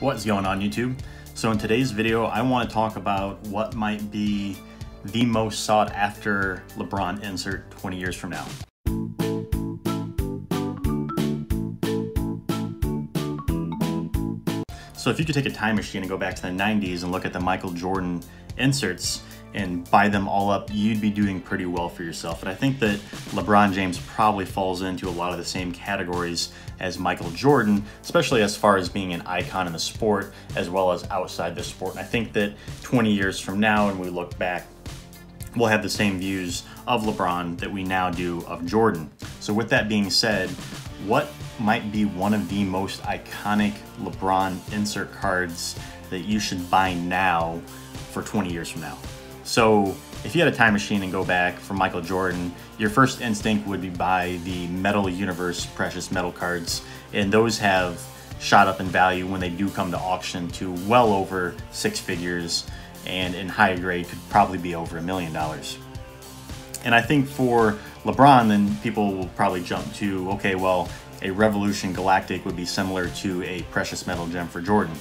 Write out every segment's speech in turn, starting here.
What's going on YouTube? So in today's video, I want to talk about what might be the most sought after LeBron insert 20 years from now. So if you could take a time machine and go back to the 90s and look at the Michael Jordan inserts, and buy them all up, you'd be doing pretty well for yourself. And I think that LeBron James probably falls into a lot of the same categories as Michael Jordan, especially as far as being an icon in the sport as well as outside the sport. And I think that 20 years from now, and we look back, we'll have the same views of LeBron that we now do of Jordan. So, with that being said, what might be one of the most iconic LeBron insert cards that you should buy now for 20 years from now? So if you had a time machine and go back for Michael Jordan, your first instinct would be buy the Metal Universe precious metal cards, and those have shot up in value when they do come to auction to well over six figures, and in high grade could probably be over a million dollars. And I think for LeBron, then people will probably jump to okay, well, a Revolution Galactic would be similar to a precious metal gem for Jordan.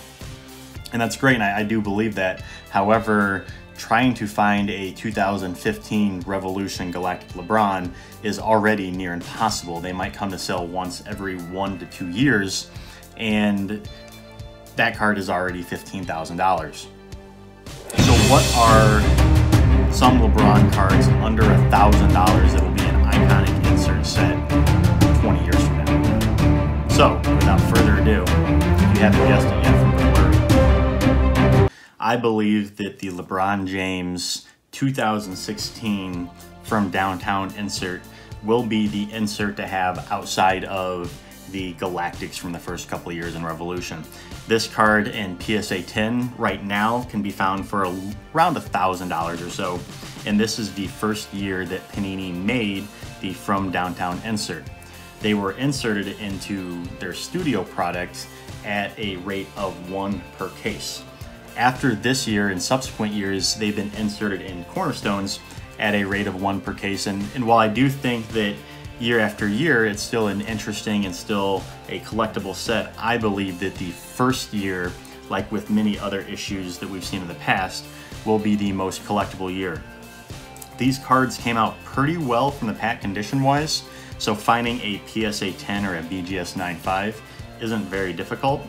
And that's great, and I, I do believe that. However, trying to find a 2015 Revolution Galactic LeBron is already near impossible. They might come to sell once every one to two years, and that card is already $15,000. So what are some LeBron cards under $1,000 that will be an iconic insert set 20 years from now? So, without further ado, if you haven't guessed it yet I believe that the LeBron James 2016 from downtown insert will be the insert to have outside of the Galactics from the first couple years in Revolution. This card in PSA 10 right now can be found for around a $1,000 or so. And this is the first year that Panini made the From Downtown insert. They were inserted into their studio product at a rate of one per case after this year and subsequent years, they've been inserted in cornerstones at a rate of one per case. And, and while I do think that year after year, it's still an interesting and still a collectible set, I believe that the first year, like with many other issues that we've seen in the past, will be the most collectible year. These cards came out pretty well from the pack condition wise, so finding a PSA 10 or a BGS 9.5 isn't very difficult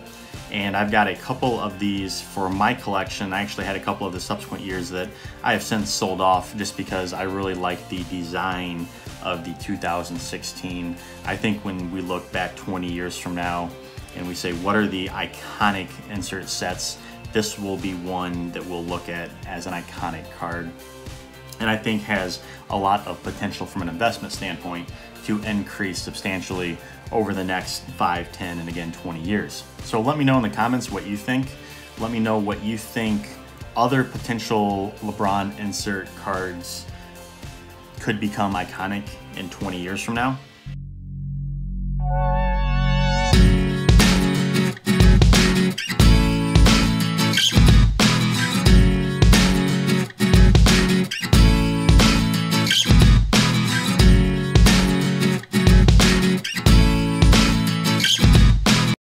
and I've got a couple of these for my collection. I actually had a couple of the subsequent years that I have since sold off just because I really like the design of the 2016. I think when we look back 20 years from now and we say what are the iconic insert sets, this will be one that we'll look at as an iconic card and I think has a lot of potential from an investment standpoint to increase substantially over the next 5, 10, and again 20 years. So let me know in the comments what you think. Let me know what you think other potential LeBron insert cards could become iconic in 20 years from now.